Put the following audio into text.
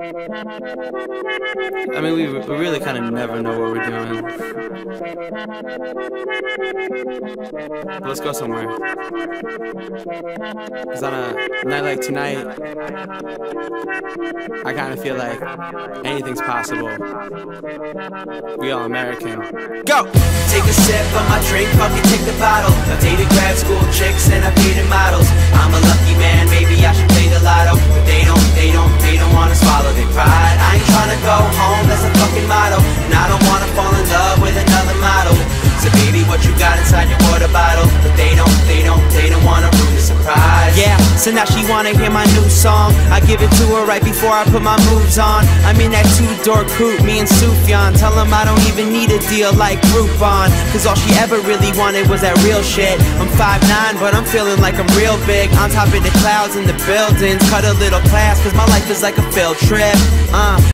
I mean, we, we really kind of never know what we're doing. Let's go somewhere. Because on a night like tonight, I kind of feel like anything's possible. We all American. Go! Take a sip of my drink, fucking take the bottle. Dated grad school chicks and I've so now she wanna hear my new song. I give it to her right before I put my moves on. I'm in that two-door coupe, me and Sufjan. Tell him I don't even need a deal like Groupon. Cause all she ever really wanted was that real shit. I'm 5'9, but I'm feeling like I'm real big. On top of the clouds and the buildings. Cut a little class, cause my life is like a field trip. Uh.